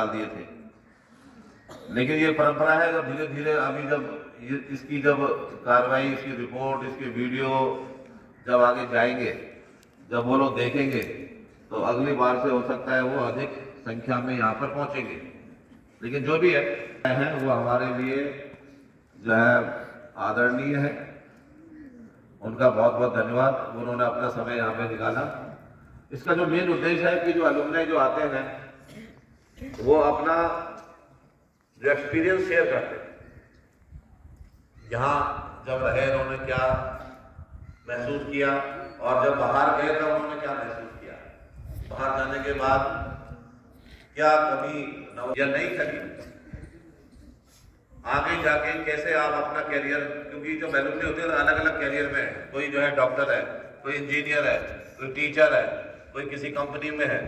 डाल दिए थे। लेकिन ये परंपरा है, जब धीरे धीरे अभी जब इसकी जब कार्रवाई, इसकी रिपोर्ट, इसके वीडियो जब आगे जाएँगे, जब वो लोग देखेंगे तो अगली बार से हो सकता है वो अधिक संख्या में यहाँ पर पहुँचेंगे। लेकिन जो भी है है वो हमारे लिए जो है आदरणीय है। उनका बहुत बहुत धन्यवाद। उन्होंने अपना समय यहाँ पे निकाला। इसका जो मेन उद्देश्य है कि जो अलुमनाई जो आते हैं वो अपना जो एक्सपीरियंस शेयर करते हैं। यहाँ जब रहे उन्होंने क्या महसूस किया और जब बाहर गए तब उन्होंने क्या महसूस किया? बाहर जाने के बाद क्या कभी या नहीं खली आगे जाके कैसे आप अपना कैरियर क्योंकि जो बैलूमनी होते हैं अलग अलग कैरियर में कोई जो है डॉक्टर है, कोई इंजीनियर है, कोई टीचर है, कोई किसी कंपनी में है।